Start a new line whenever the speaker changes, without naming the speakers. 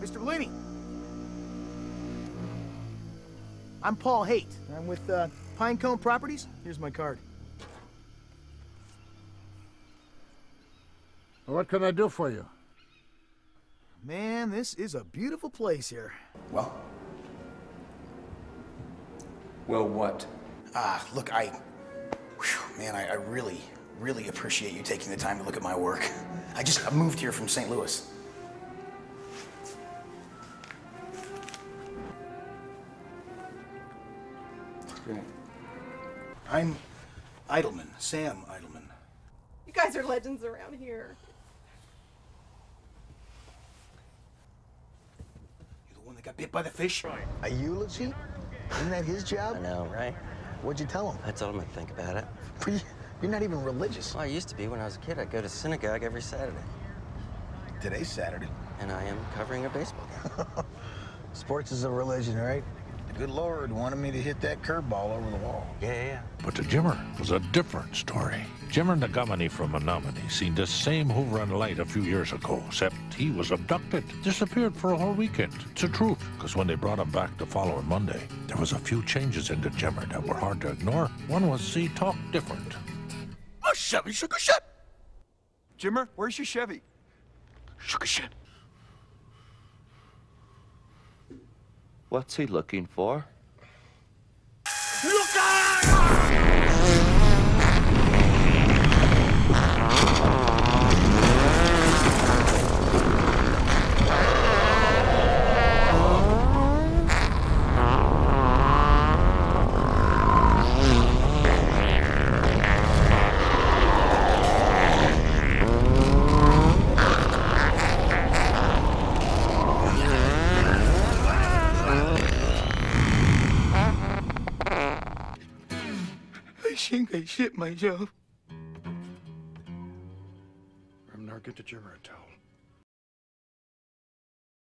Mr. Bellini. I'm Paul Haight. I'm with uh, Pinecone Properties. Here's my card.
What can I do for you?
Man, this is a beautiful place here.
Well?
Well, what?
Ah, look, I. Whew, man, I, I really, really appreciate you taking the time to look at my work. I just I moved here from St. Louis. I'm Idleman, Sam Idleman.
You guys are legends around here.
You're the one that got bit by the fish?
A eulogy? Isn't that his job?
I know, right?
What'd you tell him?
I told him to think about it.
But you- You're not even religious.
Well, I used to be when I was a kid. I'd go to synagogue every Saturday.
Today's Saturday.
And I am covering a baseball game.
Sports is a religion, right? The good Lord wanted me to hit that curveball over the wall. Yeah, yeah.
But the Jimmer was a different story. Jimmer Nagamani from Menominee seen the same Hoover and Light a few years ago, except he was abducted, disappeared for a whole weekend. It's the truth, because when they brought him back the following Monday, there was a few changes in the Jimmer that were hard to ignore. One was he talked different.
Oh, Chevy shook a shit!
Jimmer, where's your Chevy?
Shook a
What's he looking for?
Think I shit myself.
Remnar, get the Jimmer a towel.